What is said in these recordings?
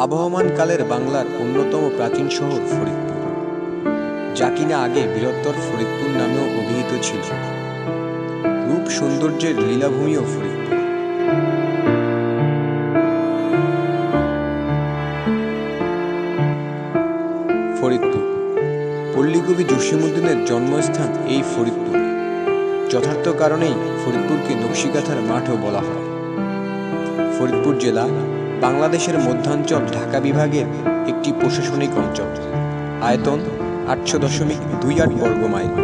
আবহমান কালের বাংলার অন্যতম প্রাচীন শহর ফরিদপুর, যা কিনা আগে বৃহত্তর ফরিদপুর নামেও অভিহিত ছিল। রূপ সৌন্দর্যের লীলাভূমিও ফরিদপুর। ফরিদপুর। পল্লীকবি জসীমউদ্দিনের জন্মস্থান এই ফরিদপুর। যথার্থ কারণেই ফরিদপুরকে নকশিকাথার মাঠও বলা হয়। ফরিদপুর জেলা বাংলাদেশের মধ্যাঞ্চল ঢাকা বিভাগের একটি প্রশাসনিক অঞ্চল। আয়তন আটশো দশমিক দুই আট বর্গ মাইল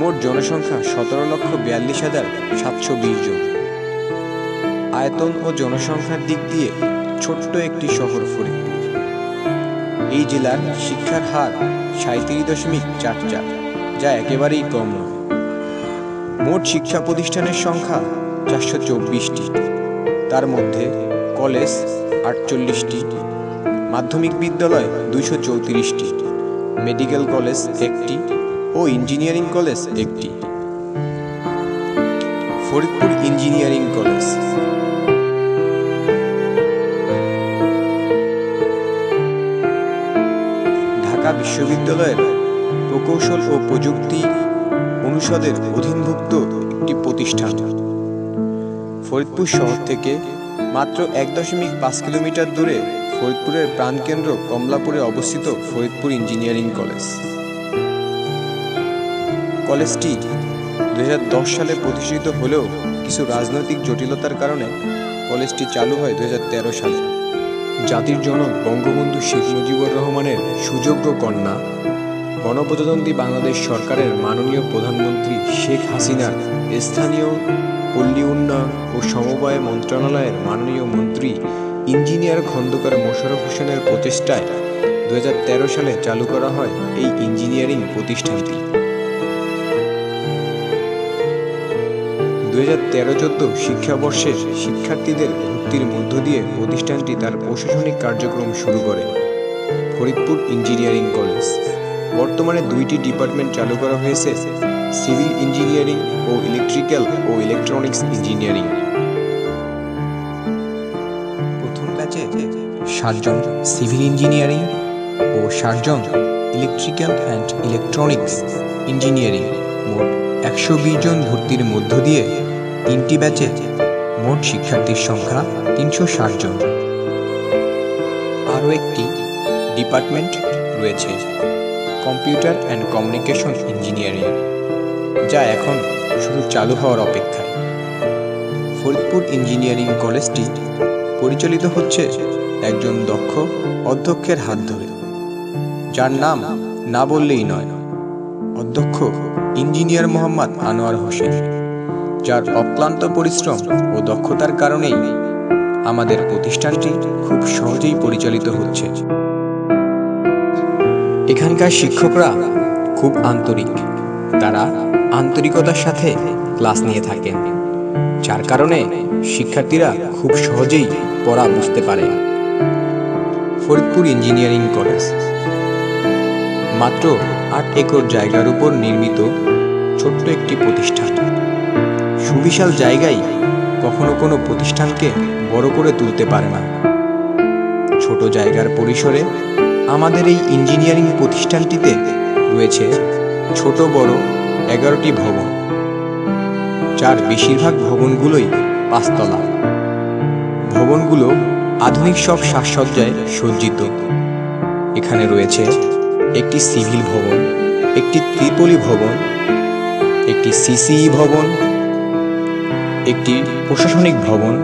মোট জনসংখ্যা সতেরো লক্ষ বিয়াল্লিশ হাজার সাতশো বিশ জন। আয়তন ও জনসংখ্যার দিক দিয়ে ছোট্ট একটি শহর ফরিদপুর এই জেলার শিক্ষার হার সাঁত্রিশ দশমিক চার চার, যা একেবারেই কম নয়। মোট শিক্ষা প্রতিষ্ঠানের সংখ্যা চারশো চব্বিশটি। তার মধ্যে কলেজ আটচল্লিশটি, মাধ্যমিক বিদ্যালয় দুইশো চৌত্রিশটি, মেডিকেল কলেজ একটি ও ইঞ্জিনিয়ারিং কলেজ একটি। Faridpur engineering college. ঢাকা বিশ্ববিদ্যালয়ের প্রকৌশল ও প্রযুক্তি অনুষদের অধীনভুক্ত একটি প্রতিষ্ঠান। ফরিদপুর শহর থেকে মাত্র এক দশমিক পাঁচ কিলোমিটার দূরে ফরিদপুরের প্রাণকেন্দ্র কমলাপুরে অবস্থিত ফরিদপুর ইঞ্জিনিয়ারিং কলেজ। কলেজটি দু হাজার দশ সালে প্রতিষ্ঠিত হলেও কিছু রাজনৈতিক জটিলতার কারণে কলেজটি চালু হয় দু হাজার তেরো সালে। জাতির জনক বঙ্গবন্ধু শেখ মুজিবুর রহমানের সুযোগ্য কন্যা, গণপ্রজাতন্ত্রী বাংলাদেশ সরকারের মাননীয় প্রধানমন্ত্রী শেখ হাসিনার স্থানীয় পল্লী উন্নয়ন ও সমবায় মন্ত্রণালয়ের মাননীয় মন্ত্রী ইঞ্জিনিয়ার খন্দকার মোশাররফ হোসেনের প্রচেষ্টায় দু হাজার তেরো সালে চালু করা হয় এই ইঞ্জিনিয়ারিং প্রতিষ্ঠানটি। দু হাজার তেরো চোদ্দ শিক্ষাবর্ষের শিক্ষার্থীদের ভর্তির মধ্য দিয়ে প্রতিষ্ঠানটি তার প্রশাসনিক কার্যক্রম শুরু করে, ফরিদপুর ইঞ্জিনিয়ারিং কলেজ। বর্তমানে দুইটি ডিপার্টমেন্ট চালু করা হয়েছে সিভিল ইঞ্জিনিয়ারিং ও ইলেকট্রিক্যাল ও ইলেকট্রনিক্স ইঞ্জিনিয়ারিং। প্রথম ব্যাচে সাতজন সিভিল ইঞ্জিনিয়ারিং ও ষাটজন ইলেকট্রিক্যাল অ্যান্ড ইলেকট্রনিক্স ইঞ্জিনিয়ারিং। মোট একশো বিশ জন ভর্তির মধ্য দিয়ে তিনটি ব্যাচে মোট শিক্ষার্থীর সংখ্যা তিনশো ষাট জন। আরও একটি ডিপার্টমেন্ট রয়েছে। কম্পিউটার অ্যান্ড কমিউনিকেশন ইঞ্জিনিয়ারিং, যা এখন শুধু চালু হওয়ার অপেক্ষায় ফরিদপুর ইঞ্জিনিয়ারিং কলেজটি পরিচালিত হচ্ছে একজন দক্ষ অধ্যক্ষের হাত ধরে, যার নাম না বললেই নয়, অধ্যক্ষ ইঞ্জিনিয়ার মোহাম্মদ আনোয়ার হোসেন, যার অক্লান্ত পরিশ্রম ও দক্ষতার কারণেই আমাদের প্রতিষ্ঠানটি খুব সহজেই পরিচালিত হচ্ছে। এখানকার শিক্ষকরা খুব আন্তরিক। তারা আন্তরিকতার সাথে ক্লাস নিয়ে থাকেন, যার কারণে শিক্ষার্থীরা খুব সহজেই পড়া বুঝতে পারে। Faridpur engineering college. মাত্র আট একর জায়গার উপর নির্মিত ছোট্ট একটি প্রতিষ্ঠান। সুবিশাল জায়গায় কখনো কোনো প্রতিষ্ঠানকে বড় করে তুলতে পারে না। ছোট জায়গার পরিসরে আমাদের এই ইঞ্জিনিয়ারিং প্রতিষ্ঠানটিতে রয়েছে ছোট বড় এগারোটি ভবন, যার বেশিরভাগ ভবনগুলোই পাঁচতলা। ভবনগুলো আধুনিক সব সাজসজ্জায় সজ্জিত। এখানে রয়েছে একটি সিভিল ভবন, একটি ত্রিপলি ভবন, একটি সিসিই ভবন, একটি প্রশাসনিক ভবন,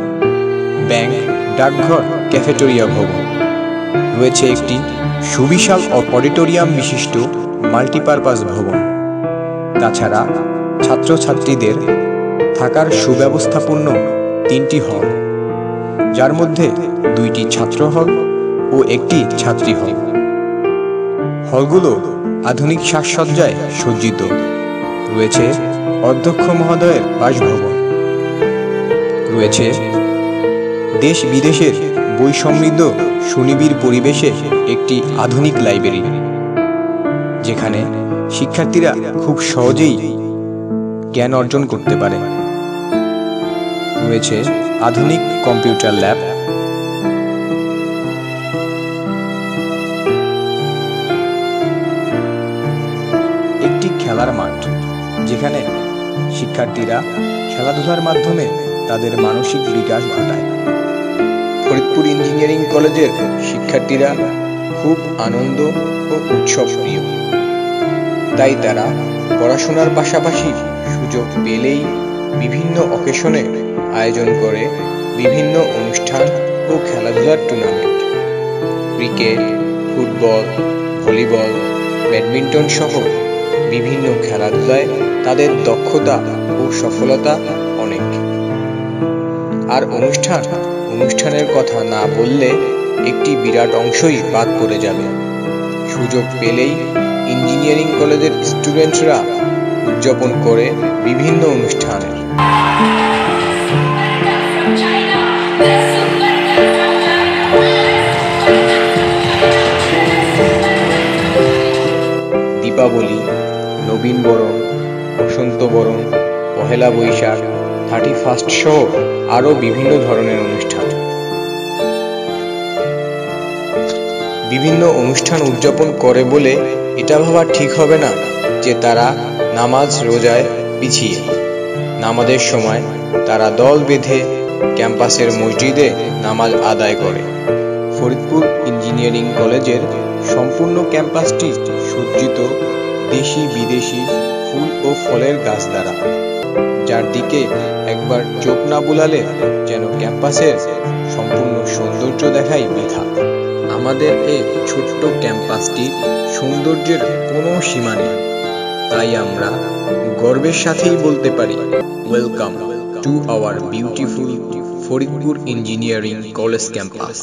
ব্যাংক, ডাকঘর, ক্যাফেটেরিয়া ভবন। রয়েছে একটি সুবিশাল অডিটোরিয়াম বিশিষ্ট মাল্টিপারপাস ভবন। তাছাড়া ছাত্রছাত্রীদের থাকার সুব্যবস্থাপূর্ণ তিনটি হল, যার মধ্যে দুইটি ছাত্র হল ও একটি ছাত্রী হল। হলগুলো আধুনিক সাজসজ্জায় সজ্জিত। রয়েছে অধ্যক্ষ মহোদয়ের বাসভবন। রয়েছে দেশ বিদেশের বই সমৃদ্ধ সুনিবিড় পরিবেশে একটি আধুনিক লাইব্রেরি, যেখানে শিক্ষার্থীরা খুব সহজেই জ্ঞান অর্জন করতে পারে। রয়েছে আধুনিক কম্পিউটার ল্যাব। একটি খেলার মাঠ, যেখানে শিক্ষার্থীরা খেলাধুলার মাধ্যমে তাদের মানসিক বিকাশ ঘটায়। ফরিদপুর ইঞ্জিনিয়ারিং কলেজের শিক্ষার্থীরা খুব আনন্দ ও উৎসব প্রিয়। তাই তারা পড়াশোনার পাশাপাশি সুযোগ পেলেই বিভিন্ন অকেশনে আয়োজন করে বিভিন্ন অনুষ্ঠান ও খেলাধুলার tournament. Cricket, football, volleyball, badminton সহ বিভিন্ন খেলাধুলায় তাদের দক্ষতা ও সফলতা অনেক। আর অনুষ্ঠান অনুষ্ঠানের কথা না বললে একটি বিরাট অংশই বাদ পড়ে যাবে। সুযোগ পেলেই ইঞ্জিনিয়ারিং কলেজের স্টুডেন্টরা উদযাপন করে বিভিন্ন অনুষ্ঠানে দীপাবলি, নবীন বরণ, বসন্ত বরণ, পহেলা বৈশাখ থার্টি ফার্স্ট সহ আরও বিভিন্ন ধরনের অনুষ্ঠান। বিভিন্ন অনুষ্ঠান উদযাপন করে বলে এটা ভাবা ঠিক হবে না যে তারা নামাজ রোজায় পিছিয়ে। নামাজের সময় তারা দল বেঁধে ক্যাম্পাসের মসজিদে নামাজ আদায় করে। ফরিদপুর ইঞ্জিনিয়ারিং কলেজের সম্পূর্ণ ক্যাম্পাসটি সজ্জিত দেশি বিদেশি ফুল ও ফলের গাছ দ্বারা। যার দিকে একবার চোখ না বুলালে যেন ক্যাম্পাসের সম্পূর্ণ সৌন্দর্য দেখাই বৃথা আমাদের এই ছোট্ট ক্যাম্পাসটির সৌন্দর্যের কোনো সীমা নেই। তাই আমরা গর্বের সাথেই বলতে পারি welcome to our beautiful Faridpur engineering college campus